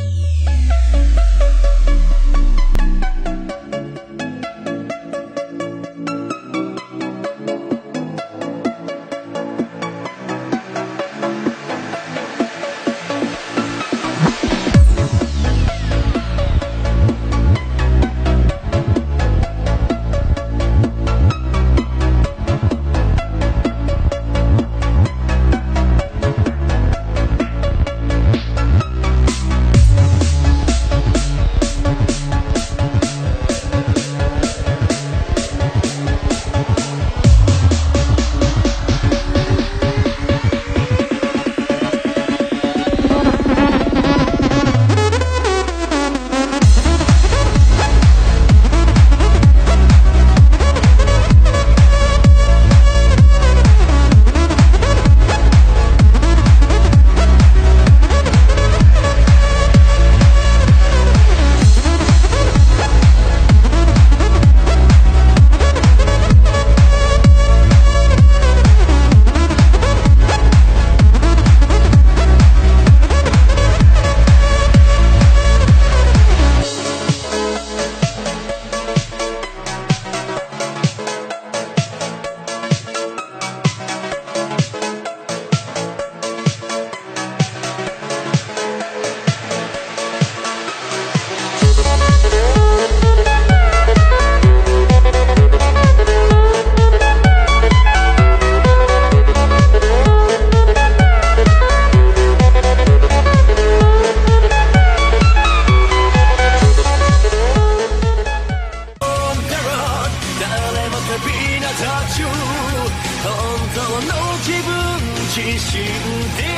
耶の気分自信で